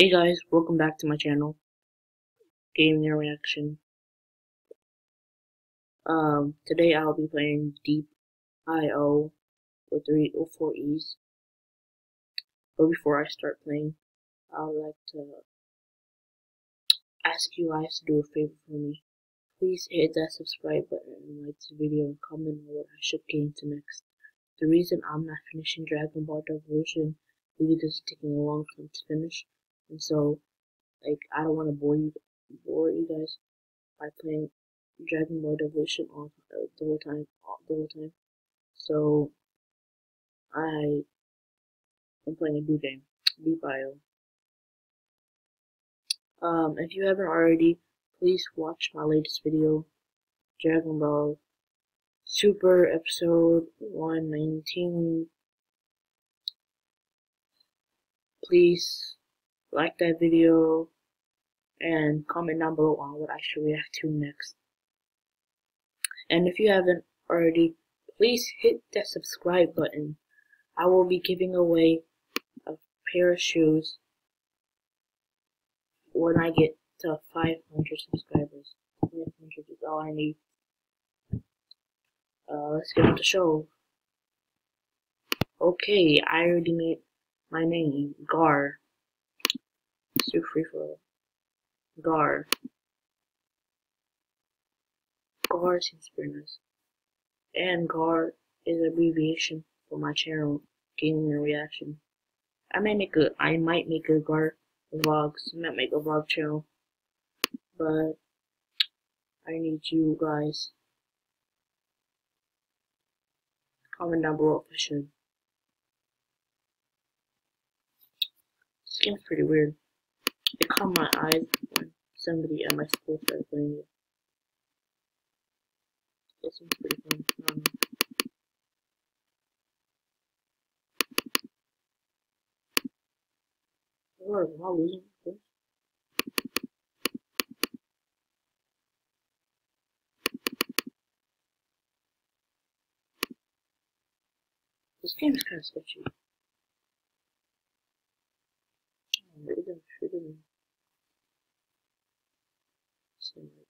Hey guys, welcome back to my channel, Gaming Reaction. Um, today I'll be playing Deep IO with three or four E's. But before I start playing, I would like to ask you guys to do a favor for me. Please hit that subscribe button and like this video and comment on what I should get into next. The reason I'm not finishing Dragon Ball Evolution is because it's taking a long time to finish. And so, like, I don't want to bore you, bore you guys by playing Dragon Ball Evolution all uh, the whole time, the whole time. So, I am playing a new game, Deeeep.io. Um, if you haven't already, please watch my latest video, Dragon Ball Super Episode 119. Please like that video and comment down below on what I should react to next. And if you haven't already, please hit that subscribe button. I will be giving away a pair of shoes when I get to 500 subscribers. 500 is all I need. Uh, let's get on the show. Okay, I already made my name, Gar. Super free for all. Gar. Gar seems pretty nice. And guard is an abbreviation for my channel, Gaming and Reaction. I might make a I might make a guard vlogs. I might make a vlog channel. But I need you guys. Comment down below if I should. This pretty weird. It caught my eye when somebody at my school started playing it. It seems pretty fun. Um, Lord, am I losing this? This game is kind of sketchy. Oh, it didn't, it didn't seem right.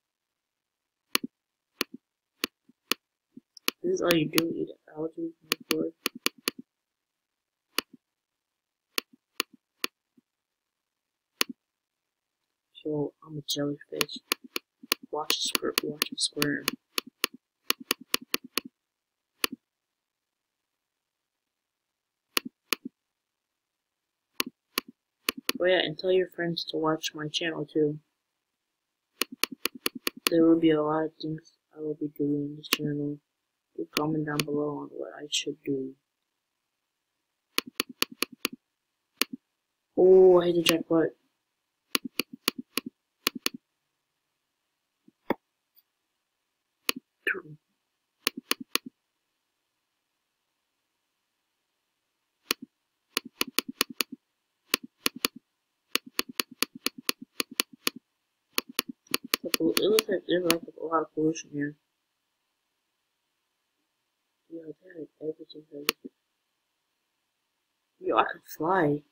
This is all you do, eat algae from the floor. So, I'm a jellyfish. Watch a squirm, watch a squirm. Oh yeah, and tell your friends to watch my channel too. There will be a lot of things I will be doing in this channel. Comment down below on what I should do. Oh, I hit the jackpot. It looks like there's like a lot of pollution here. Yo, everything everything. Yo, I can fly.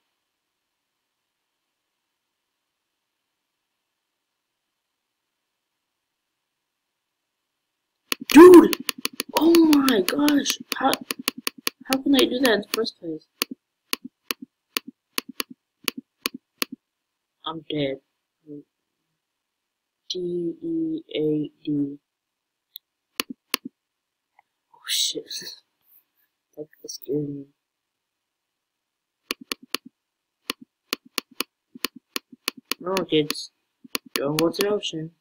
Dude! Oh my gosh! How how can I do that in the first place? I'm dead. D E A D. Oh shit. that scared me. No kids. Don't go to the ocean.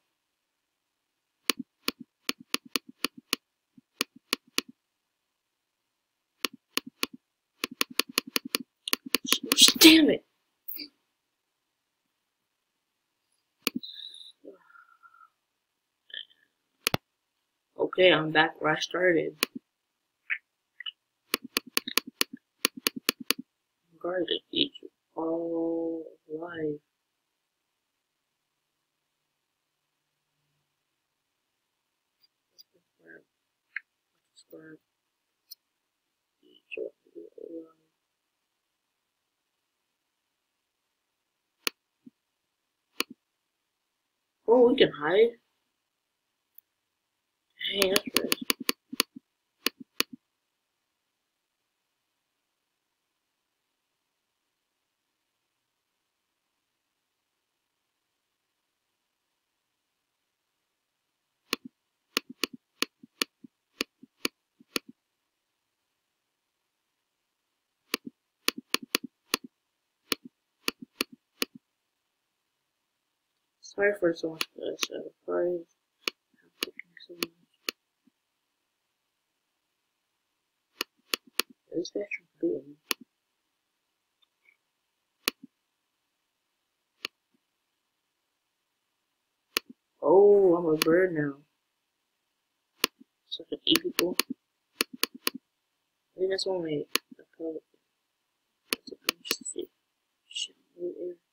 Damn it! Okay, I'm back where I started. part of Egypt all life. Oh, we can hide. Hey. that's Sorry for so much uh, surprise. I'm taking so much. This guy's trying to beat me. Oh, I'm a bird now. So I can eat people. I think that's. I call it. That's I'm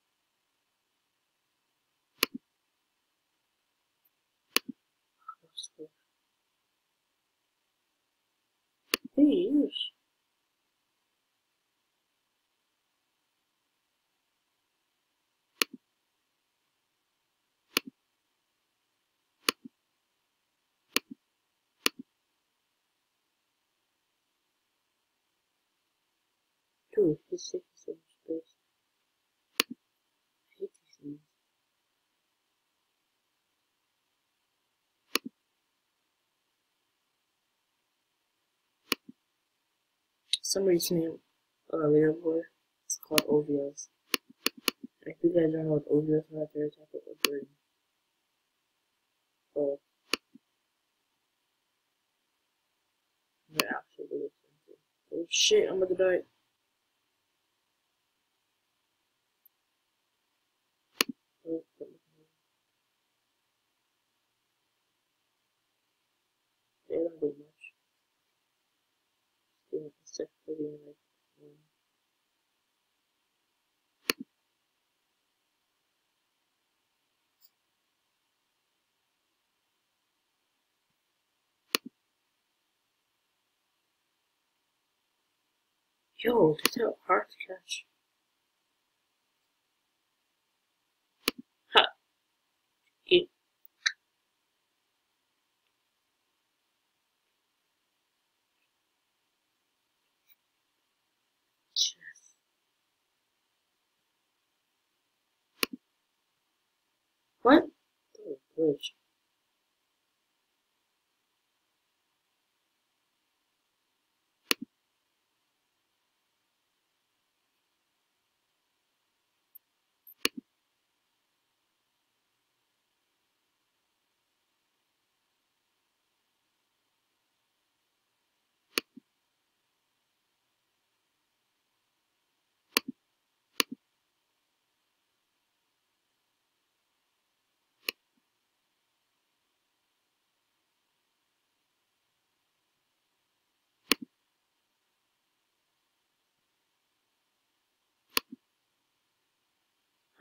he's taking so much space. I hate these things. Somebody's name a leaderboard. It's called OVOs. If you guys don't know what OVOs are, they're a type of bird. So, they're actually really expensive. Oh shit, I'm gonna die. Oh, They much. They have to for um, Yo, these are hard to catch. What? Oh, bridge.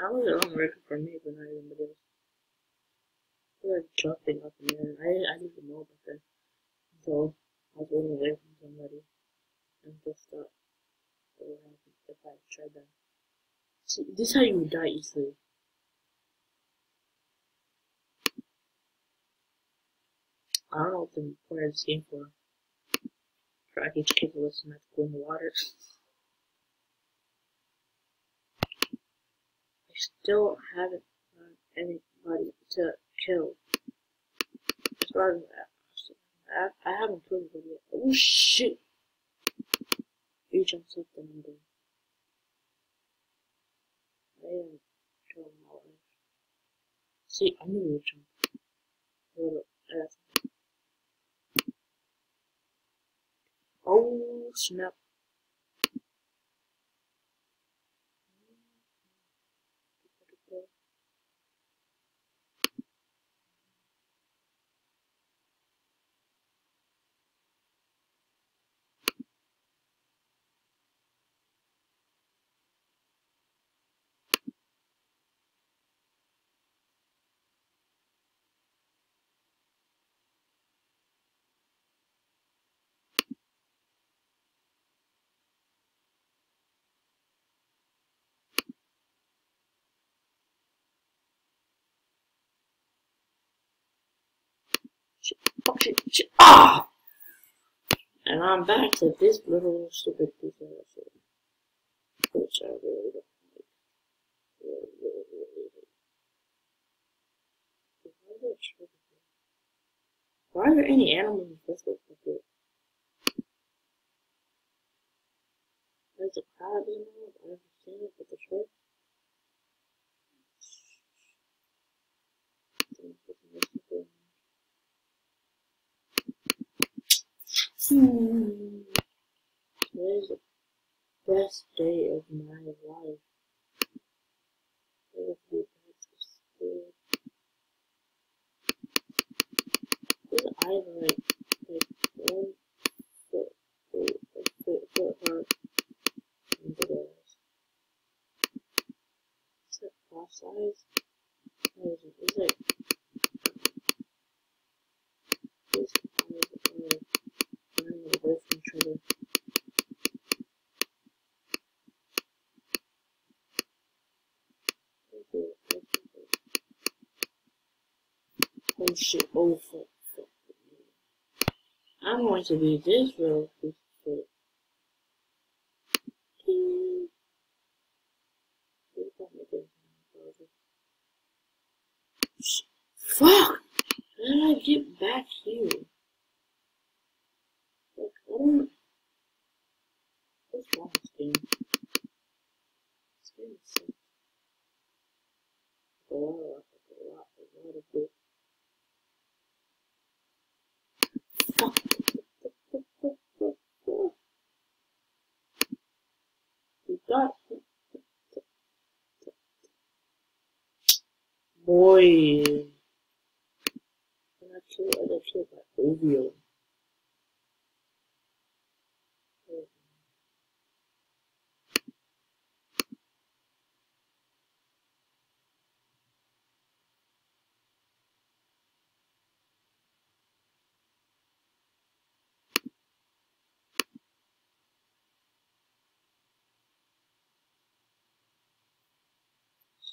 I was on record for me, but not anybody else. I feel like jumping up in the. I, I didn't even know about that So I was running away from somebody and just thought what would happen if I tried that. See, this is how you die easily. I don't know what the point of this game for. I can kick a to go in the water. I still haven't found anybody to kill. Far as I, haven't killed anybody yet. Oh shit! You jumped up the number. I didn't right. See, I knew you would jump. A uh, Oh snap. Ah! And I'm back to this little stupid piece of shit. Which I really don't like. Really, really, really. Why are there any animals in the first place? There's a crab in there. I it with the shrimp. Hmm. Today's the best day of my life. There's a few bites of squid. Either like, like one foot, foot, foot, foot hard into theirs. Is that cross size? What is it? Like this size of running away from each other. Oh shit, oh fuck. I'm going to be this real quick. Fuck! How did I get back here? Like, I don't... What's wrong with this game? This game. A lot, a lot, a lot, a lot of good. Fuck! You got Boy. And I killed, I got killed by Ovio.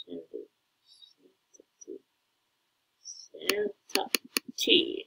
Sandy. Santa T.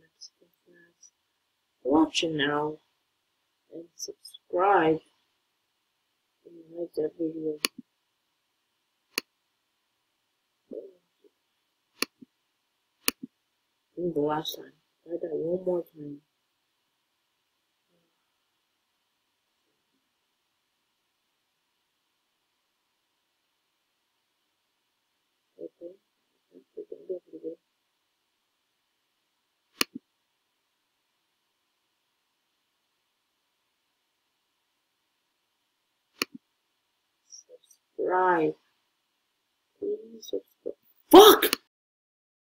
watch it now and subscribe and like that video. The last time. I that one more time. Okay. I think we're pretty good. Subscribe. Please subscribe. Fuck!